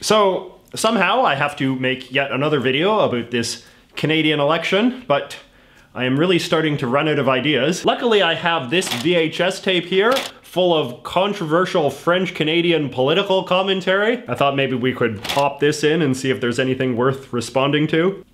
So, somehow I have to make yet another video about this Canadian election, but I am really starting to run out of ideas. Luckily, I have this VHS tape here full of controversial French Canadian political commentary. I thought maybe we could pop this in and see if there's anything worth responding to.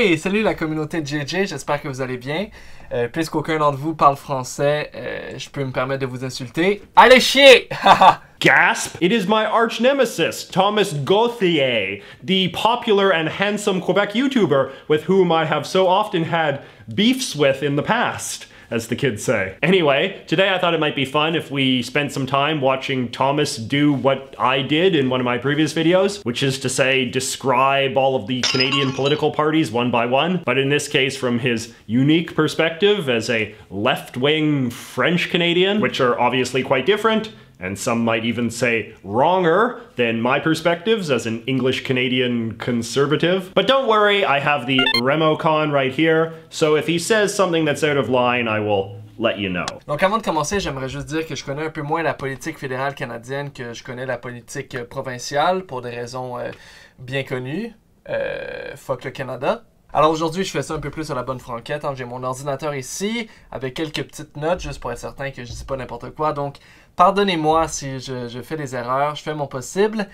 Salut la communauté de JJ, j'espère que vous allez bien. Euh, puisqu'aucun d'entre vous parle français, euh, je peux me permettre de vous insulter. Allez chier! Gasp! It is my arch nemesis, Thomas Gauthier, the popular and handsome Quebec YouTuber with whom I have so often had beefs with in the past as the kids say. Anyway, today I thought it might be fun if we spent some time watching Thomas do what I did in one of my previous videos, which is to say, describe all of the Canadian political parties one by one, but in this case from his unique perspective as a left-wing French Canadian, which are obviously quite different, and some might even say wronger than my perspectives as an English Canadian conservative. But don't worry, I have the Remocon right here, so if he says something that's out of line, I will let you know. Donc avant de commencer, j'aimerais juste dire que je connais un peu moins la politique fédérale canadienne que je connais la politique euh, provinciale pour des raisons euh, bien connues. Euh, fuck le Canada. Alors aujourd'hui, je fais ça un peu plus sur la bonne franquette. Hein. J'ai mon ordinateur ici avec quelques petites notes juste pour être certain que je dis pas n'importe quoi. Donc pardonnez-moi si je, fais des erreurs, je fais mon possible,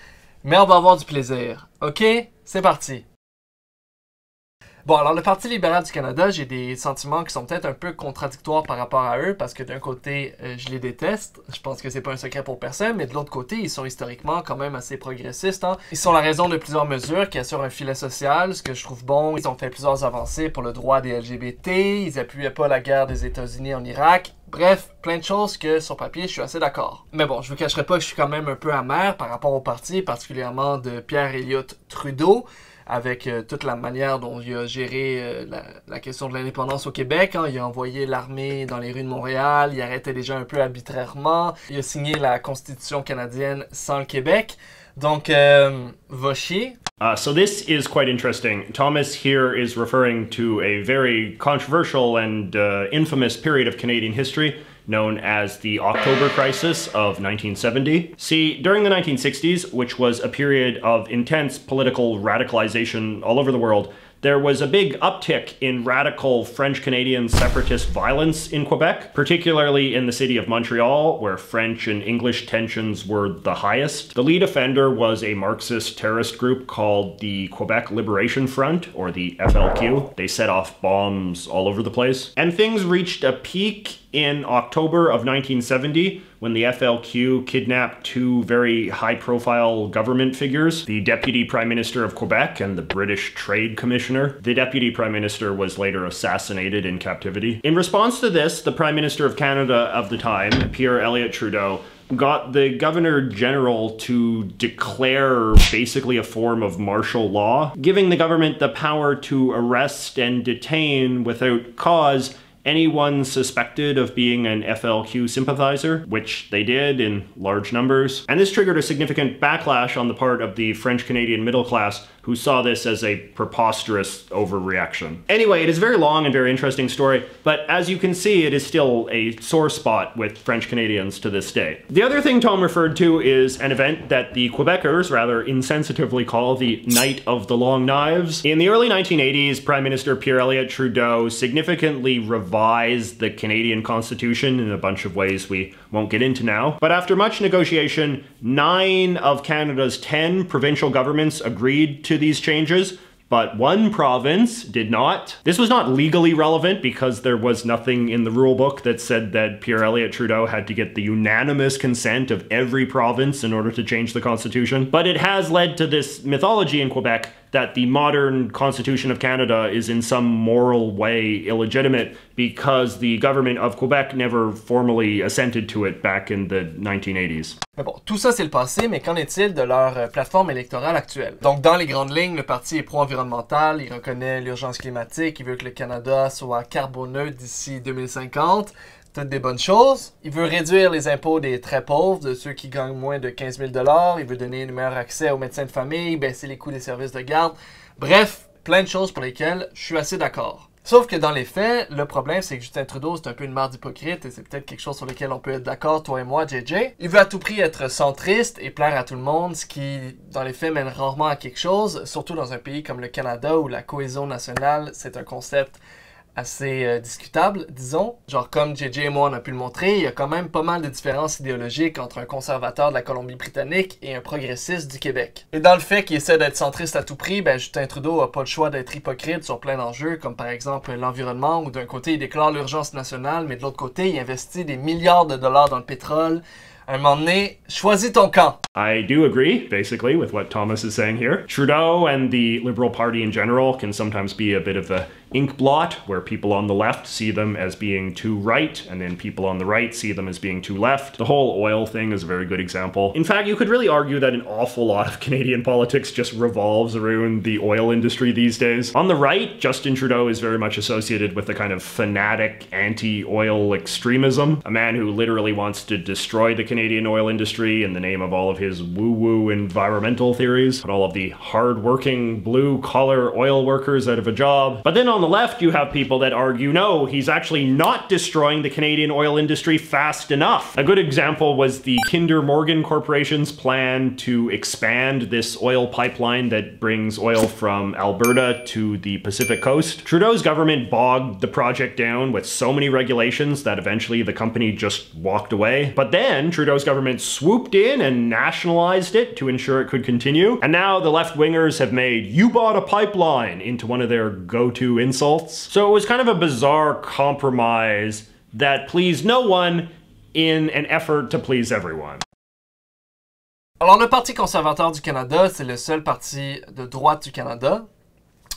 mais on va avoir du plaisir. Ok? C'est parti. Bon, alors le Parti libéral du Canada, j'ai des sentiments qui sont peut-être un peu contradictoires par rapport à eux, parce que d'un côté, euh, je les déteste, je pense que c'est pas un secret pour personne, mais de l'autre côté, ils sont historiquement quand même assez progressistes. Hein. Ils sont la raison de plusieurs mesures qui assurent un filet social, ce que je trouve bon. Ils ont fait plusieurs avancées pour le droit des LGBT, ils appuyaient pas la guerre des États-Unis en Irak, Bref, plein de choses que sur papier, je suis assez d'accord. Mais bon, je vous cacherai pas que je suis quand même un peu amer par rapport au parti, particulièrement de Pierre Elliott Trudeau avec euh, toute la manière dont il a géré euh, la, question de l'indépendance au Québec. Hein. Il a envoyé l'armée dans les rues de Montréal, il arrêtait les gens un peu arbitrairement, il a signé la Constitution canadienne sans le Québec. Donc, euh, va chier. Uh, so this is quite interesting. Thomas here is referring to a very controversial and uh, infamous period of Canadian history known as the October Crisis of 1970. See, during the 1960s, which was a period of intense political radicalization all over the world, there was a big uptick in radical French Canadian separatist violence in Quebec, particularly in the city of Montreal, where French and English tensions were the highest. The lead offender was a Marxist terrorist group called the Quebec Liberation Front, or the FLQ. They set off bombs all over the place. And things reached a peak in October of 1970 when the FLQ kidnapped two very high profile government figures the Deputy Prime Minister of Quebec and the British Trade Commissioner. The Deputy Prime Minister was later assassinated in captivity. In response to this, the Prime Minister of Canada of the time, Pierre Elliott Trudeau, got the governor general to declare basically a form of martial law, giving the government the power to arrest and detain without cause anyone suspected of being an FLQ sympathizer, which they did in large numbers. And this triggered a significant backlash on the part of the French Canadian middle class who saw this as a preposterous overreaction. Anyway, it is a very long and very interesting story, but as you can see, it is still a sore spot with French Canadians to this day. The other thing Tom referred to is an event that the Quebecers rather insensitively call the Night of the Long Knives. In the early 1980s, Prime Minister Pierre Elliott Trudeau significantly revised the Canadian Constitution in a bunch of ways we won't get into now. But after much negotiation, nine of Canada's 10 provincial governments agreed to these changes, but one province did not. This was not legally relevant because there was nothing in the rule book that said that Pierre Elliott Trudeau had to get the unanimous consent of every province in order to change the constitution. But it has led to this mythology in Quebec that the modern Constitution of Canada is in some moral way illegitimate because the government of Quebec never formally assented to it back in the 1980s. Mais bon, tout ça c'est le passé, mais qu'en est-il de leur euh, plateforme électorale actuelle? Donc dans les grandes lignes, le parti est pro-environnemental, il reconnaît l'urgence climatique, il veut que le Canada soit carboneux d'ici 2050, toutes des bonnes choses. Il veut réduire les impôts des très pauvres, de ceux qui gagnent moins de 15 000 Il veut donner un meilleur accès aux médecins de famille, baisser les coûts des services de garde. Bref, plein de choses pour lesquelles je suis assez d'accord. Sauf que dans les faits, le problème, c'est que Justin Trudeau, c'est un peu une marde hypocrite, et c'est peut-être quelque chose sur lequel on peut être d'accord, toi et moi, JJ. Il veut à tout prix être centriste et plaire à tout le monde, ce qui, dans les faits, mène rarement à quelque chose, surtout dans un pays comme le Canada où la cohésion nationale, c'est un concept assez euh, discutable, disons. Genre comme JJ et moi on a pu le montrer, il y a quand même pas mal de différences idéologiques entre un conservateur de la Colombie-Britannique et un progressiste du Québec. Et dans le fait qu'il essaie d'être centriste à tout prix, ben Justin Trudeau a pas le choix d'être hypocrite sur plein d'enjeux, comme par exemple l'environnement, où d'un côté il déclare l'urgence nationale, mais de l'autre côté il investit des milliards de dollars dans le pétrole, un moment donné, choisis ton camp. I do agree, basically, with what Thomas is saying here. Trudeau and the Liberal Party in general can sometimes be a bit of ink blot, where people on the left see them as being too right, and then people on the right see them as being too left. The whole oil thing is a very good example. In fact, you could really argue that an awful lot of Canadian politics just revolves around the oil industry these days. On the right, Justin Trudeau is very much associated with a kind of fanatic anti oil extremism, a man who literally wants to destroy the Canadian oil industry in the name of all of his woo woo environmental theories, put all of the hard working blue collar oil workers out of a job. But then on the left, you have people that argue no, he's actually not destroying the Canadian oil industry fast enough. A good example was the Kinder Morgan Corporation's plan to expand this oil pipeline that brings oil from Alberta to the Pacific coast. Trudeau's government bogged the project down with so many regulations that eventually the company just walked away. But then Trudeau's government swooped in and nationalized it to ensure it could continue. And now the left wingers have made you bought a pipeline into one of their go to insults? So it was kind of a bizarre compromise that pleased no one in an effort to please everyone. Alors, le Parti conservateur du Canada, c'est le seul parti de droite du Canada.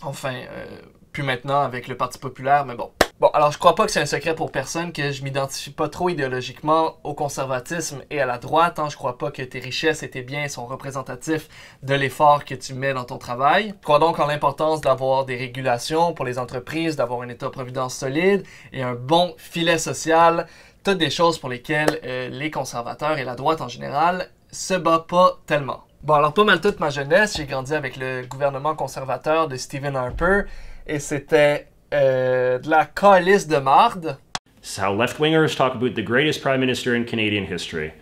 Enfin, euh, plus maintenant avec le Parti populaire, mais bon. Bon, alors je crois pas que c'est un secret pour personne que je m'identifie pas trop idéologiquement au conservatisme et à la droite. Hein. Je crois pas que tes richesses et tes biens sont représentatifs de l'effort que tu mets dans ton travail. Je crois donc en l'importance d'avoir des régulations pour les entreprises, d'avoir un État-providence solide et un bon filet social. Toutes des choses pour lesquelles euh, les conservateurs et la droite en général se battent pas tellement. Bon, alors pas mal toute ma jeunesse, j'ai grandi avec le gouvernement conservateur de Stephen Harper et c'était euh, de la calice de marde. How left-wingers talk about the greatest prime minister in Canadian history.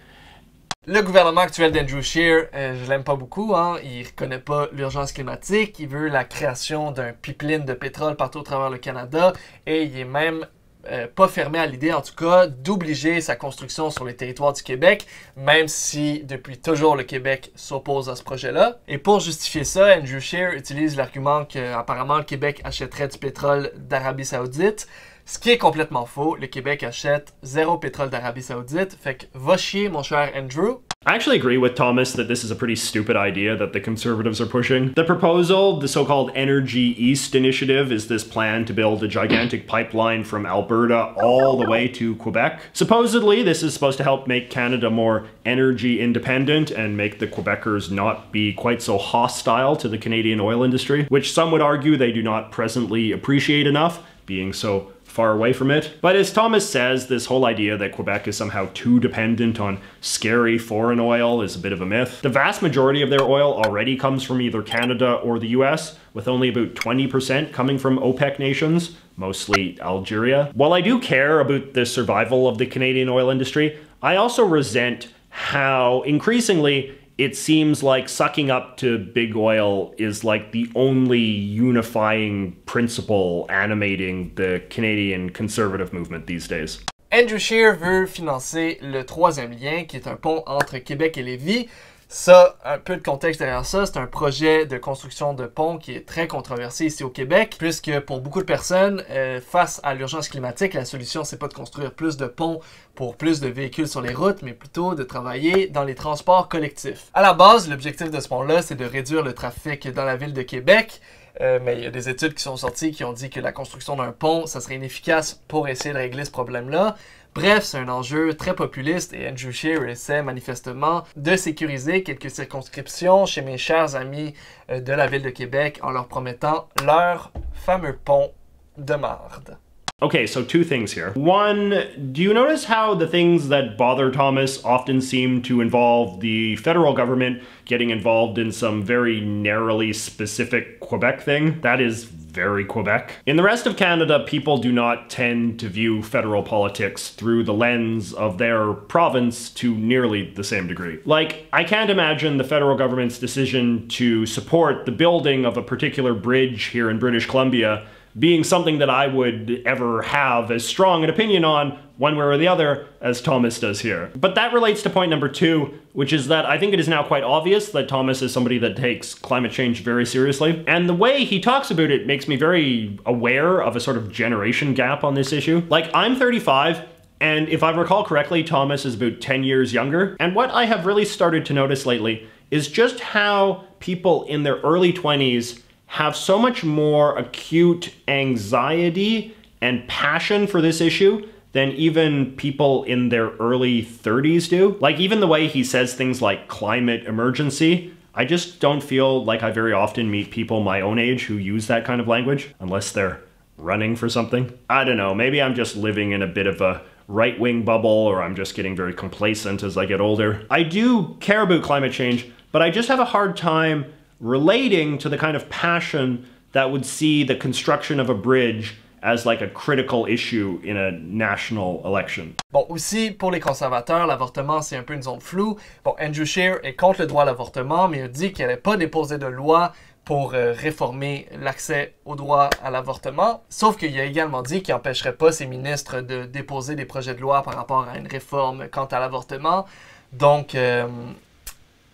Le gouvernement actuel d'Andrew Scheer, euh, je l'aime pas beaucoup, hein. il reconnaît pas l'urgence climatique, il veut la création d'un pipeline de pétrole partout au travers le Canada et il est même euh, pas fermé à l'idée, en tout cas, d'obliger sa construction sur les territoires du Québec, même si depuis toujours le Québec s'oppose à ce projet-là. Et pour justifier ça, Andrew Scheer utilise l'argument qu'apparemment le Québec achèterait du pétrole d'Arabie Saoudite. Ce qui est complètement faux. Le Québec achète zéro pétrole d'Arabie Saoudite. Fait que va chier, mon cher Andrew. I actually agree with Thomas that this is a pretty stupid idea that the Conservatives are pushing. The proposal, the so called Energy East initiative, is this plan to build a gigantic pipeline from Alberta all the way to Quebec. Supposedly, this is supposed to help make Canada more energy independent and make the Quebecers not be quite so hostile to the Canadian oil industry, which some would argue they do not presently appreciate enough, being so far away from it. But as Thomas says, this whole idea that Quebec is somehow too dependent on scary foreign oil is a bit of a myth. The vast majority of their oil already comes from either Canada or the US, with only about 20% coming from OPEC nations, mostly Algeria. While I do care about the survival of the Canadian oil industry, I also resent how increasingly it seems like sucking up to big oil is like the only unifying principle animating the Canadian conservative movement these days. Andrew Scheer veut financer le troisième lien, qui est un pont entre Québec et Lévis. Ça, un peu de contexte derrière ça, c'est un projet de construction de pont qui est très controversé ici au Québec, puisque pour beaucoup de personnes, euh, face à l'urgence climatique, la solution c'est pas de construire plus de ponts pour plus de véhicules sur les routes, mais plutôt de travailler dans les transports collectifs. À la base, l'objectif de ce pont-là, c'est de réduire le trafic dans la ville de Québec. Euh, mais il y a des études qui sont sorties qui ont dit que la construction d'un pont, ça serait inefficace pour essayer de régler ce problème-là. Bref, c'est un enjeu très populiste et Andrew Scheer essaie manifestement de sécuriser quelques circonscriptions chez mes chers amis euh, de la ville de Québec en leur promettant leur fameux pont de marde. Okay, so two things here. One, do you notice how the things that bother Thomas often seem to involve the federal government getting involved in some very narrowly specific Quebec thing? That is very Quebec. In the rest of Canada, people do not tend to view federal politics through the lens of their province to nearly the same degree. Like, I can't imagine the federal government's decision to support the building of a particular bridge here in British Columbia being something that I would ever have as strong an opinion on, one way or the other, as Thomas does here. But that relates to point number two, which is that I think it is now quite obvious that Thomas is somebody that takes climate change very seriously. And the way he talks about it makes me very aware of a sort of generation gap on this issue. Like, I'm 35. And if I recall correctly, Thomas is about 10 years younger. And what I have really started to notice lately is just how people in their early 20s have so much more acute anxiety and passion for this issue than even people in their early 30s do. Like, even the way he says things like climate emergency, I just don't feel like I very often meet people my own age who use that kind of language, unless they're running for something. I don't know, maybe I'm just living in a bit of a right wing bubble or I'm just getting very complacent as I get older. I do care about climate change, but I just have a hard time relating to the kind of passion that would see the construction of a bridge as like a critical issue in a national election. Bon, aussi, pour les conservateurs, l'avortement, c'est un peu une zone floue. Bon, Andrew Scheer est contre le droit à l'avortement, mais il dit qu'il n'allait pas déposer de loi pour euh, réformer l'accès au droit à l'avortement. Sauf qu'il a également dit qu'il n'empêcherait pas ses ministres de déposer des projets de loi par rapport à une réforme quant à l'avortement. Donc, euh,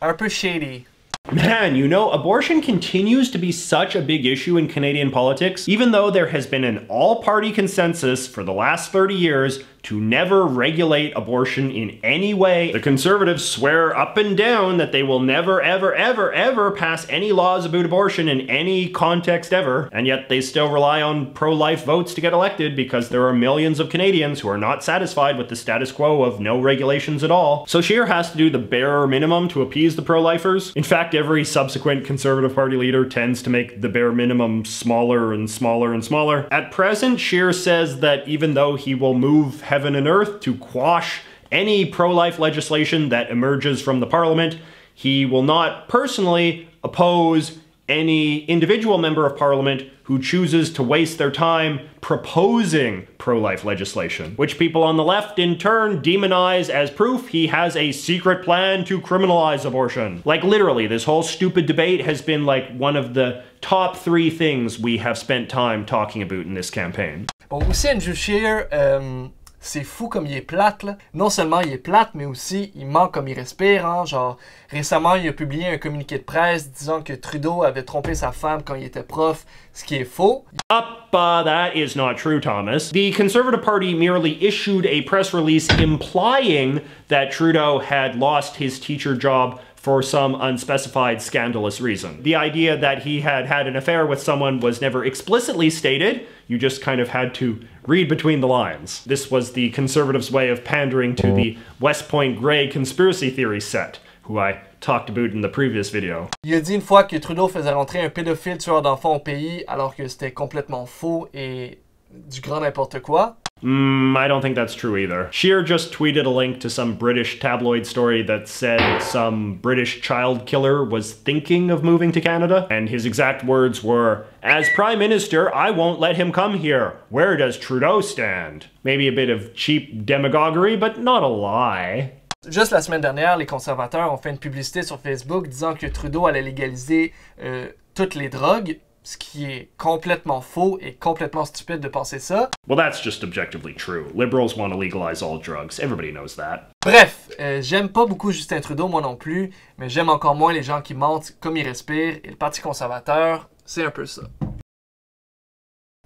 un peu shady Man, you know, abortion continues to be such a big issue in Canadian politics, even though there has been an all party consensus for the last 30 years to never regulate abortion in any way. The conservatives swear up and down that they will never, ever, ever, ever pass any laws about abortion in any context ever, and yet they still rely on pro life votes to get elected because there are millions of Canadians who are not satisfied with the status quo of no regulations at all. So Scheer has to do the bare minimum to appease the pro lifers. In fact, every subsequent Conservative Party leader tends to make the bare minimum smaller and smaller and smaller. At present, Scheer says that even though he will move heaven and earth to quash any pro life legislation that emerges from the parliament. He will not personally oppose any individual member of parliament who chooses to waste their time proposing pro life legislation, which people on the left in turn demonize as proof he has a secret plan to criminalize abortion. Like, literally, this whole stupid debate has been like one of the top three things we have spent time talking about in this campaign. Bon, aussi, Andrew Scheer, um... c'est fou comme il est plate. Là. Non seulement il est plate, mais aussi il manque comme il respire. Hein. Genre, récemment, il a publié un communiqué de presse disant que Trudeau avait trompé sa femme quand il était prof, ce qui est faux. Up, uh, that is not true, Thomas. The Conservative Party merely issued a press release implying that Trudeau had lost his teacher job for some unspecified scandalous reason. The idea that he had had an affair with someone was never explicitly stated, you just kind of had to read between the lines. This was the conservatives' way of pandering to the West Point Grey conspiracy theory set, who I talked about in the previous video. Il a dit une fois que Trudeau faisait rentrer un pédophile tueur d'enfants au pays alors que c'était complètement faux et du grand n'importe quoi. Mm, I don't think that's true either. Scheer just tweeted a link to some British tabloid story that said some British child killer was thinking of moving to Canada, and his exact words were, As Prime Minister, I won't let him come here. Where does Trudeau stand? Maybe a bit of cheap demagoguery, but not a lie. Juste la semaine dernière, les conservateurs ont fait une publicité sur Facebook disant que Trudeau allait légaliser euh, toutes les drogues, ce qui est complètement faux et complètement stupide de penser ça. Well, that's just objectively true. Liberals want to legalize all drugs. Everybody knows that. Bref, euh, j'aime pas beaucoup Justin Trudeau, moi non plus, mais j'aime encore moins les gens qui mentent comme ils respirent, et le Parti conservateur, c'est un peu ça.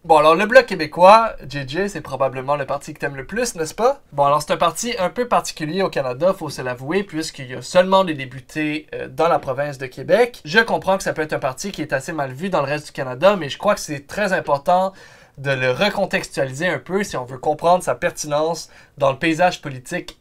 Bon, alors le Bloc québécois, JJ, c'est probablement le parti que t'aimes le plus, n'est-ce pas? Bon, alors c'est un parti un peu particulier au Canada, faut se l'avouer, puisqu'il y a seulement des députés euh, dans la province de Québec. Je comprends que ça peut être un parti qui est assez mal vu dans le reste du Canada, mais je crois que c'est très important de le recontextualiser un peu si on veut comprendre sa pertinence dans le paysage politique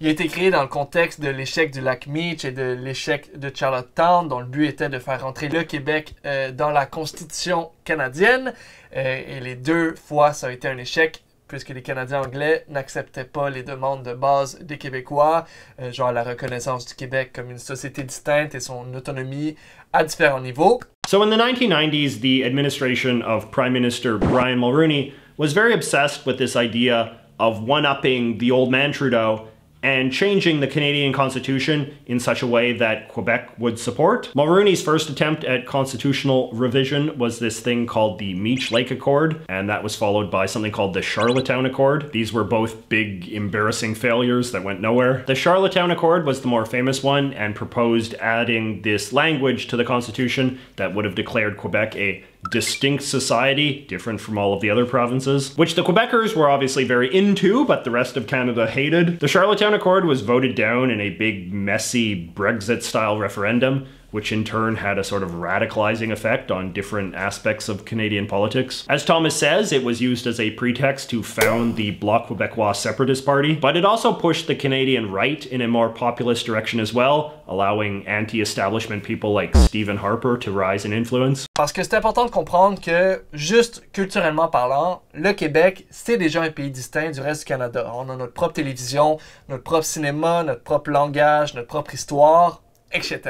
Il a été créé dans le contexte de l'échec du lac Meach et de l'échec de Charlottetown, dont le but était de faire rentrer le Québec euh, dans la Constitution canadienne. Euh, et les deux fois, ça a été un échec puisque les Canadiens anglais n'acceptaient pas les demandes de base des Québécois, euh, genre la reconnaissance du Québec comme une société distincte et son autonomie à différents niveaux. So in the 1990s, the administration of Prime Minister Brian Mulroney was very obsessed with this idea of one-upping the old man Trudeau and changing the Canadian Constitution in such a way that Quebec would support. Mulroney's first attempt at constitutional revision was this thing called the Meech Lake Accord, and that was followed by something called the Charlottetown Accord. These were both big, embarrassing failures that went nowhere. The Charlottetown Accord was the more famous one and proposed adding this language to the Constitution that would have declared Quebec a distinct society, different from all of the other provinces, which the Quebecers were obviously very into, but the rest of Canada hated. The Charlottetown Accord was voted down in a big, messy Brexit style referendum, which in turn had a sort of radicalizing effect on different aspects of Canadian politics. As Thomas says, it was used as a pretext to found the Bloc Québécois Separatist Party, but it also pushed the Canadian right in a more populist direction as well, allowing anti-establishment people like Stephen Harper to rise in influence. Parce que c'est important de comprendre que, juste culturellement parlant, le Québec, c'est déjà un pays distinct du reste du Canada. On a notre propre télévision, notre propre cinéma, notre propre langage, notre propre histoire etc.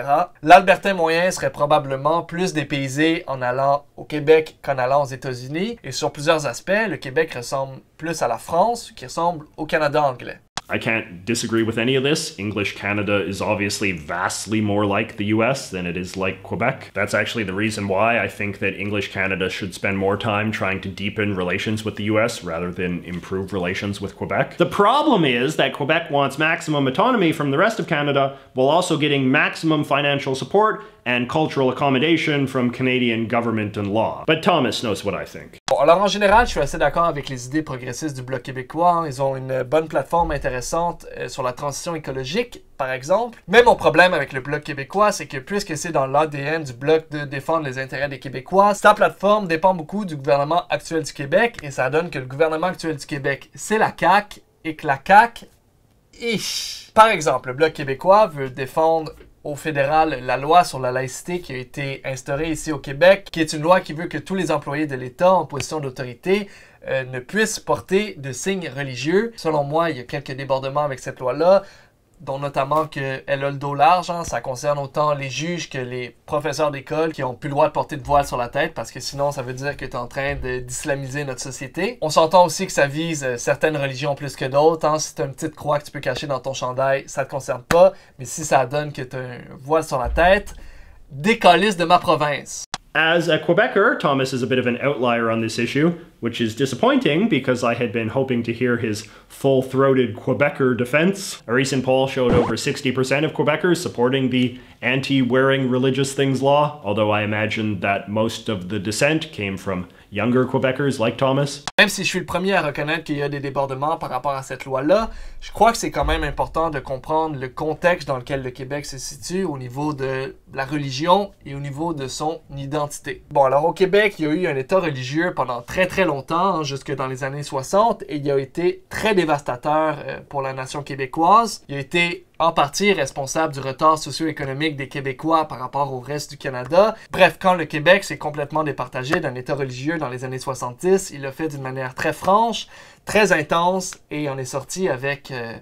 L'Albertain moyen serait probablement plus dépaysé en allant au Québec qu'en allant aux États-Unis. Et sur plusieurs aspects, le Québec ressemble plus à la France qui ressemble au Canada anglais. I can't disagree with any of this. English Canada is obviously vastly more like the US than it is like Quebec. That's actually the reason why I think that English Canada should spend more time trying to deepen relations with the US rather than improve relations with Quebec. The problem is that Quebec wants maximum autonomy from the rest of Canada while also getting maximum financial support and cultural accommodation from Canadian government and law. But Thomas knows what I think. Bon, alors en général, je suis assez d'accord avec les idées progressistes du Bloc québécois. Ils ont une bonne plateforme intéressante euh, sur la transition écologique, par exemple. Mais mon problème avec le Bloc québécois, c'est que puisque c'est dans l'ADN du Bloc de défendre les intérêts des Québécois, sa plateforme dépend beaucoup du gouvernement actuel du Québec et ça donne que le gouvernement actuel du Québec, c'est la CAQ et que la CAQ, ish. Par exemple, le Bloc québécois veut défendre au fédéral la loi sur la laïcité qui a été instaurée ici au Québec, qui est une loi qui veut que tous les employés de l'État en position d'autorité euh, ne puissent porter de signes religieux. Selon moi, il y a quelques débordements avec cette loi-là dont notamment qu'elle a le dos large. Hein. Ça concerne autant les juges que les professeurs d'école qui ont plus le droit de porter de voile sur la tête parce que sinon ça veut dire que tu es en train d'islamiser notre société. On s'entend aussi que ça vise euh, certaines religions plus que d'autres. Hein. Si tu une petite croix que tu peux cacher dans ton chandail, ça te concerne pas. Mais si ça donne que tu as un voile sur la tête, décalisse de ma province. As a Quebecer, Thomas is a bit of an outlier on this issue, which is disappointing because I had been hoping to hear his full throated Quebecer defense. A recent poll showed over 60% of Quebecers supporting the anti wearing religious things law, although I imagine that most of the dissent came from younger Quebecers like Thomas? Même si je suis le premier à reconnaître qu'il y a des débordements par rapport à cette loi-là, je crois que c'est quand même important de comprendre le contexte dans lequel le Québec se situe au niveau de la religion et au niveau de son identité. Bon, alors au Québec, il y a eu un État religieux pendant très très longtemps, hein, jusque dans les années 60, et il a été très dévastateur euh, pour la nation québécoise. Il a été en partie responsable du retard socio-économique des Québécois par rapport au reste du Canada. Bref, quand le Québec s'est complètement départagé d'un État religieux dans les années 70, il l'a fait d'une manière très franche, très intense, et on est sorti avec euh,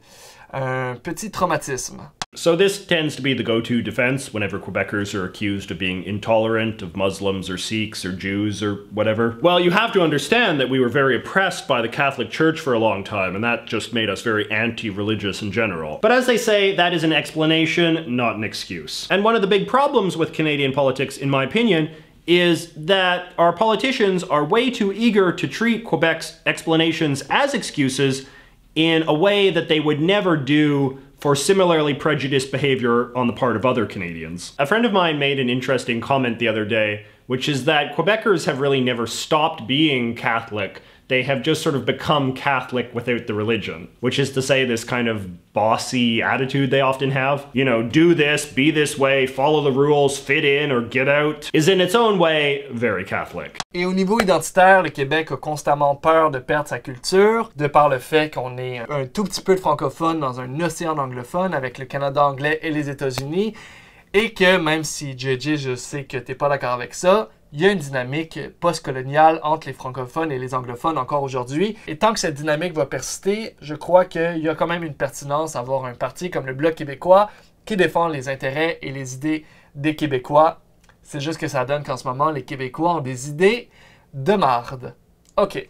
un petit traumatisme. So this tends to be the go-to defense whenever Quebecers are accused of being intolerant of Muslims or Sikhs or Jews or whatever. Well, you have to understand that we were very oppressed by the Catholic Church for a long time, and that just made us very anti-religious in general. But as they say, that is an explanation, not an excuse. And one of the big problems with Canadian politics, in my opinion, is that our politicians are way too eager to treat Quebec's explanations as excuses in a way that they would never do for similarly prejudiced behavior on the part of other Canadians. A friend of mine made an interesting comment the other day, which is that Quebecers have really never stopped being Catholic they have just sort of become Catholic without the religion, which is to say, this kind of bossy attitude they often have. You know, do this, be this way, follow the rules, fit in or get out, is in its own way very Catholic. Et au niveau identitaire, le Québec a constamment peur de perdre sa culture, de par le fait qu'on est un tout petit peu de francophone dans un océan anglophone avec le Canada anglais et les États-Unis, et que même si JJ, je sais que t'es pas d'accord avec ça, il y a une dynamique post-coloniale entre les francophones et les anglophones encore aujourd'hui. Et tant que cette dynamique va persister, je crois qu'il y a quand même une pertinence à avoir un parti comme le Bloc québécois qui défend les intérêts et les idées des Québécois. C'est juste que ça donne qu'en ce moment, les Québécois ont des idées de marde. OK.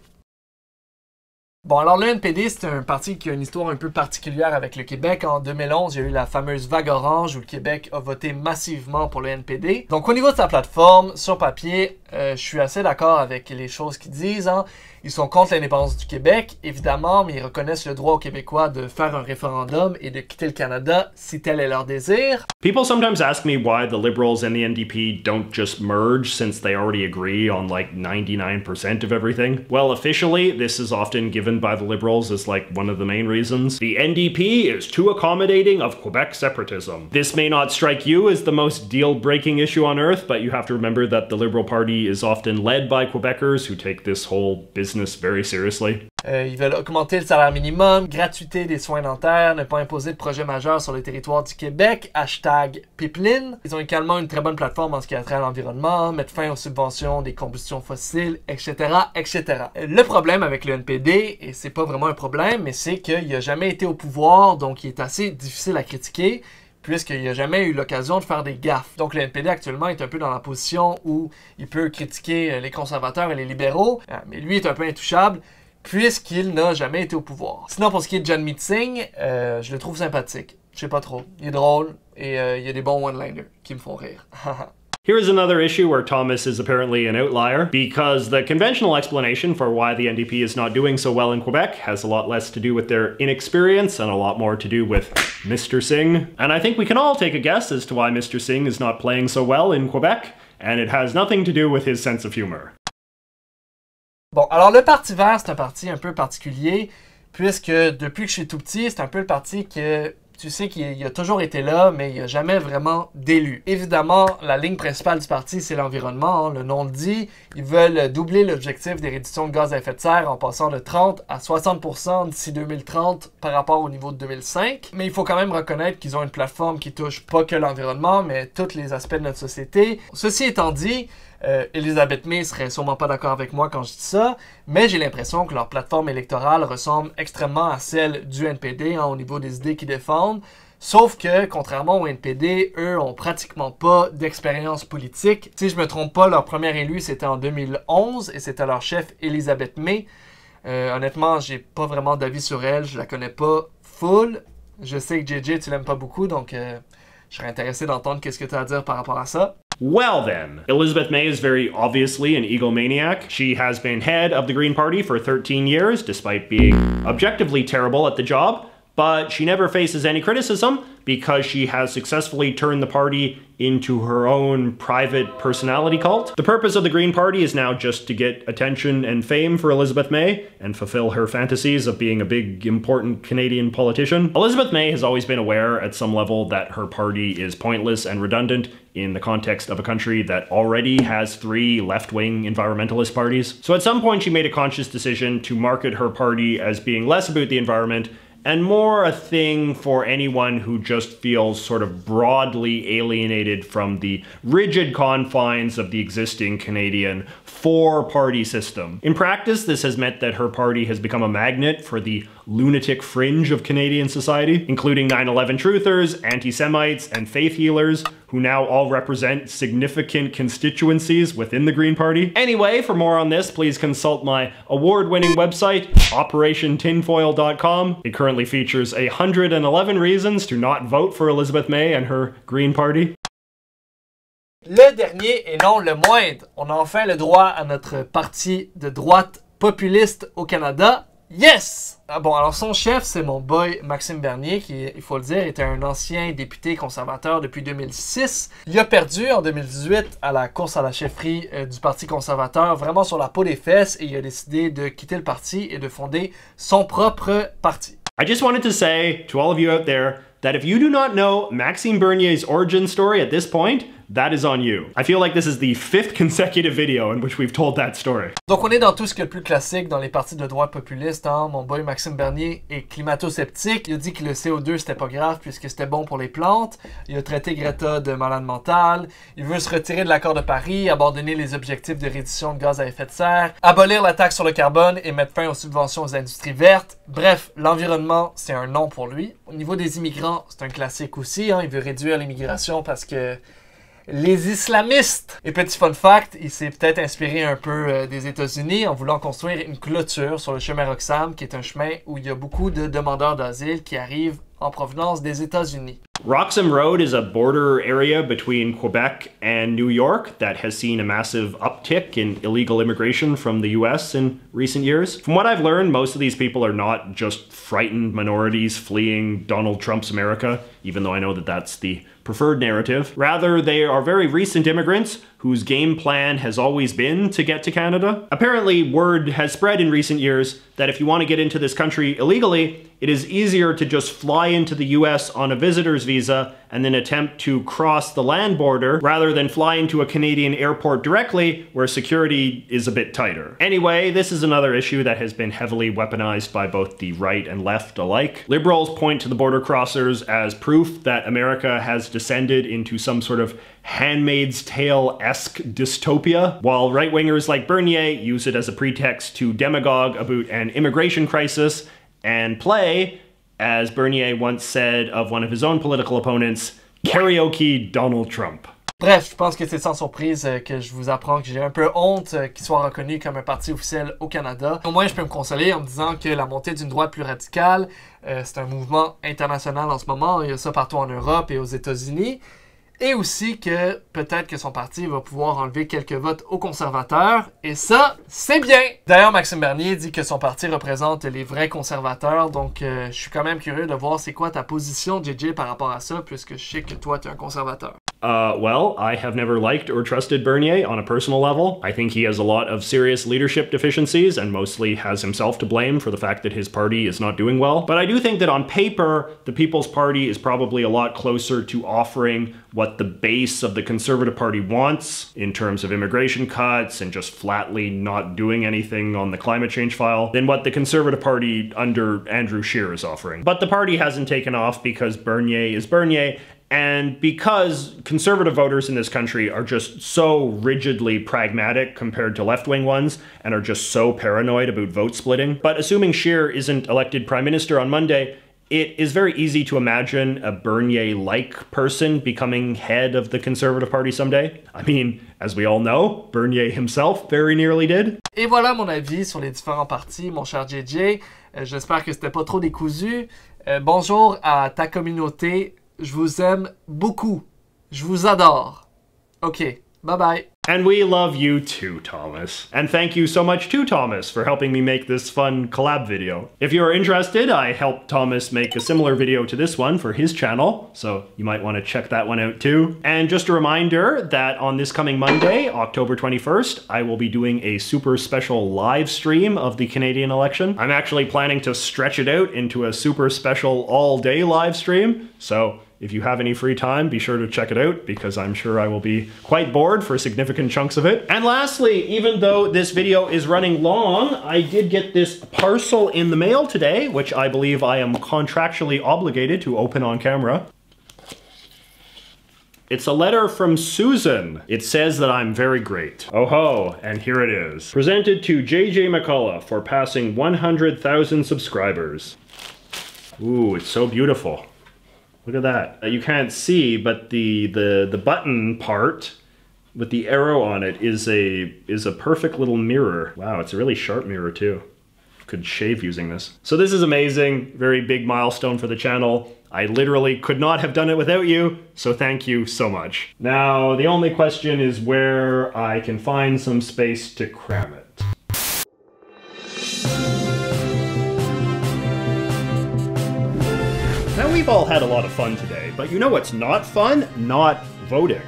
Bon, alors le NPD, c'est un parti qui a une histoire un peu particulière avec le Québec. En 2011, il y a eu la fameuse vague orange où le Québec a voté massivement pour le NPD. Donc au niveau de sa plateforme, sur papier, euh, je suis assez d'accord avec les choses qu'ils disent. Hein. Ils sont contre l'indépendance du Québec, évidemment, mais ils reconnaissent le droit aux Québécois de faire un référendum et de quitter le Canada si tel est leur désir. People sometimes ask me why the Liberals and the NDP don't just merge since they already agree on like 99% of everything. Well, officially, this is often given by the Liberals as like one of the main reasons. The NDP is too accommodating of Quebec separatism. This may not strike you as the most deal breaking issue on earth, but you have to remember that the Liberal Party is often led by Quebecers who take this whole business very seriously. Euh, ils veulent augmenter le salaire minimum, gratuité des soins dentaires, ne pas imposer de projets majeurs sur le territoire du Québec, hashtag pipeline. Ils ont également une très bonne plateforme en ce qui a trait à l'environnement, mettre fin aux subventions des combustions fossiles, etc., etc. Le problème avec le NPD, et c'est pas vraiment un problème, mais c'est qu'il n'a jamais été au pouvoir, donc il est assez difficile à critiquer puisqu'il n'a jamais eu l'occasion de faire des gaffes. Donc le NPD actuellement est un peu dans la position où il peut critiquer les conservateurs et les libéraux, euh, mais lui est un peu intouchable puisqu'il n'a jamais été au pouvoir. Sinon, pour ce qui est de John Meeting, euh, je le trouve sympathique. Je sais pas trop. Il est drôle et euh, il y a des bons one-liners qui me font rire. Here is another issue where Thomas is apparently an outlier, because the conventional explanation for why the NDP is not doing so well in Quebec has a lot less to do with their inexperience and a lot more to do with Mr. Singh. And I think we can all take a guess as to why Mr. Singh is not playing so well in Quebec, and it has nothing to do with his sense of humor. Bon, alors le Parti vert, c'est un parti un peu particulier, puisque depuis que je suis tout petit, c'est un peu le parti que tu sais qu'il a toujours été là, mais il n'a jamais vraiment d'élu. Évidemment, la ligne principale du parti, c'est l'environnement. Hein, le nom le dit. Ils veulent doubler l'objectif des réductions de gaz à effet de serre en passant de 30 à 60% d'ici 2030 par rapport au niveau de 2005. Mais il faut quand même reconnaître qu'ils ont une plateforme qui touche pas que l'environnement, mais tous les aspects de notre société. Ceci étant dit, euh, Elisabeth May serait sûrement pas d'accord avec moi quand je dis ça, mais j'ai l'impression que leur plateforme électorale ressemble extrêmement à celle du NPD hein, au niveau des idées qu'ils défendent. Sauf que, contrairement au NPD, eux ont pratiquement pas d'expérience politique. Si je me trompe pas, leur premier élu c'était en 2011 et c'était leur chef Elisabeth May. Euh, honnêtement, j'ai pas vraiment d'avis sur elle, je la connais pas full. Je sais que JJ tu l'aimes pas beaucoup, donc euh, je serais intéressé d'entendre qu'est-ce que tu as à dire par rapport à ça. Well, then, Elizabeth May is very obviously an egomaniac. She has been head of the Green Party for 13 years, despite being objectively terrible at the job, but she never faces any criticism because she has successfully turned the party into her own private personality cult. The purpose of the Green Party is now just to get attention and fame for Elizabeth May and fulfill her fantasies of being a big, important Canadian politician. Elizabeth May has always been aware at some level that her party is pointless and redundant in the context of a country that already has three left wing environmentalist parties. So at some point, she made a conscious decision to market her party as being less about the environment and more a thing for anyone who just feels sort of broadly alienated from the rigid confines of the existing Canadian four party system. In practice, this has meant that her party has become a magnet for the lunatic fringe of Canadian society, including 9 11 truthers, anti Semites, and faith healers, who now all represent significant constituencies within the Green Party. Anyway, for more on this, please consult my award winning website, OperationTinfoil.com. It currently features 111 reasons to not vote for Elizabeth May and her Green Party. Le dernier et non le moindre, on a enfin le droit à notre parti de droite populiste au Canada, Yes! Ah bon, alors son chef, c'est mon boy Maxime Bernier, qui, il faut le dire, était un ancien député conservateur depuis 2006. Il a perdu en 2018 à la course à la chefferie euh, du Parti conservateur, vraiment sur la peau des fesses, et il a décidé de quitter le parti et de fonder son propre parti. I just wanted to say to all of you out there that if you do not know Maxime Bernier's origin story at this point, that is on you. I feel like this is the fifth consecutive video in which we've told that story. Donc on est dans tout ce qui est le plus classique dans les partis de droite populistes. Hein. Mon boy Maxime Bernier est climato-sceptique. Il a dit que le CO2 c'était pas grave puisque c'était bon pour les plantes. Il a traité Greta de malade mentale. Il veut se retirer de l'accord de Paris, abandonner les objectifs de réduction de gaz à effet de serre, abolir la taxe sur le carbone et mettre fin aux subventions aux industries vertes. Bref, l'environnement c'est un non pour lui. Au niveau des immigrants, c'est un classique aussi. Hein. Il veut réduire l'immigration parce que les islamistes. Et petit fun fact, il s'est peut-être inspiré un peu euh, des États-Unis en voulant construire une clôture sur le chemin Roxham, qui est un chemin où il y a beaucoup de demandeurs d'asile qui arrivent en provenance des États-Unis. Roxham Road is a border area between Quebec and New York that has seen a massive uptick in illegal immigration from the US in recent years. From what I've learned, most of these people are not just frightened minorities fleeing Donald Trump's America, even though I know that that's the preferred narrative. Rather, they are very recent immigrants whose game plan has always been to get to Canada. Apparently, word has spread in recent years that if you want to get into this country illegally, it is easier to just fly into the US on a visitor's visa and then attempt to cross the land border rather than fly into a Canadian airport directly where security is a bit tighter. Anyway, this is another issue that has been heavily weaponized by both the right and left alike. Liberals point to the border crossers as proof that America has descended into some sort of Handmaid's Tale esque dystopia, while right wingers like Bernier use it as a pretext to demagogue about an immigration crisis and play, as Bernier once said of one of his own political opponents, karaoke Donald Trump. Bref, je pense que c'est sans surprise euh, que je vous apprends que j'ai un peu honte euh, qu'il soit reconnu comme un parti officiel au Canada. Au moins, je peux me consoler en me disant que la montée d'une droite plus radicale, euh, c'est un mouvement international en ce moment. Il y a ça partout en Europe et aux États-Unis. Et aussi que peut-être que son parti va pouvoir enlever quelques votes aux conservateurs. Et ça, c'est bien. D'ailleurs, Maxime Bernier dit que son parti représente les vrais conservateurs. Donc, euh, je suis quand même curieux de voir c'est quoi ta position, JJ, par rapport à ça, puisque je sais que toi, tu es un conservateur. Uh, well, I have never liked or trusted Bernier on a personal level. I think he has a lot of serious leadership deficiencies and mostly has himself to blame for the fact that his party is not doing well. But I do think that on paper, the People's Party is probably a lot closer to offering what the base of the Conservative Party wants in terms of immigration cuts and just flatly not doing anything on the climate change file than what the Conservative Party under Andrew Scheer is offering. But the party hasn't taken off because Bernier is Bernier and because conservative voters in this country are just so rigidly pragmatic compared to left wing ones and are just so paranoid about vote splitting. But assuming Scheer isn't elected prime minister on Monday, it is very easy to imagine a Bernier like person becoming head of the Conservative Party someday. I mean, as we all know, Bernier himself very nearly did. Et voilà mon avis sur les différents partis, mon cher JJ. Euh, J'espère que c'était pas trop décousu. Euh, bonjour à ta communauté. Je vous aime beaucoup. Je vous adore. Ok, bye bye. And we love you too, Thomas. And thank you so much to Thomas for helping me make this fun collab video. If you're interested, I helped Thomas make a similar video to this one for his channel, so you might want to check that one out too. And just a reminder that on this coming Monday, October 21st, I will be doing a super special live stream of the Canadian election. I'm actually planning to stretch it out into a super special all-day live stream, so if you have any free time, be sure to check it out because I'm sure I will be quite bored for significant chunks of it. And lastly, even though this video is running long, I did get this parcel in the mail today, which I believe I am contractually obligated to open on camera. It's a letter from Susan. It says that I'm very great. Oh ho, and here it is. Presented to JJ McCullough for passing 100,000 subscribers. Ooh, it's so beautiful. Look at that. Uh, you can't see, but the, the, the button part with the arrow on it is a, is a perfect little mirror. Wow, it's a really sharp mirror too. Could shave using this. So this is amazing. Very big milestone for the channel. I literally could not have done it without you, so thank you so much. Now, the only question is where I can find some space to cram it. We've all had a lot of fun today, but you know what's not fun? Not voting.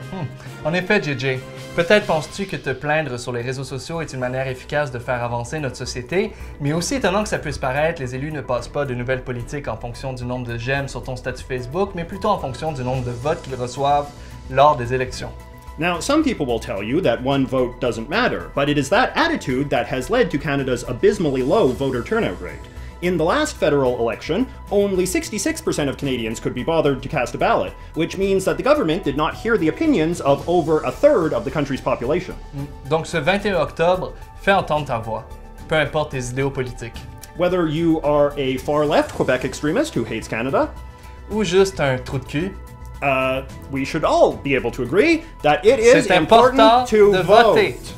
En effet, JJ, peut-être penses-tu que te plaindre sur les réseaux sociaux est une manière efficace de faire avancer notre société, mais aussi étonnant que ça puisse paraître, les élus ne passent pas de nouvelles politiques en fonction du nombre de j'aime sur ton statut Facebook, mais plutôt en fonction du nombre de votes qu'ils reçoivent lors des élections. Now, some people will tell you that one vote doesn't matter, but it is that attitude that has led to Canada's abysmally low voter turnout rate. In the last federal election, only 66% of Canadians could be bothered to cast a ballot, which means that the government did not hear the opinions of over a third of the country's population. Donc ce 21 octobre, fais entendre ta voix, peu importe tes idéaux politiques. Whether you are a far left Quebec extremist who hates Canada, Ou juste un trou de cul, uh, we should all be able to agree that it is important important to vote. voter.